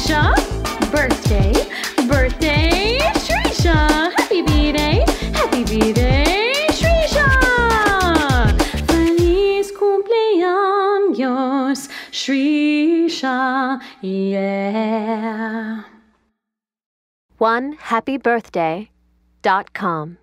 Trisha. Birthday, birthday, Trisha. Happy B-Day, happy B-Day, Trisha. Feliz cumpleaños, Trisha, yeah. One happy birthday dot com.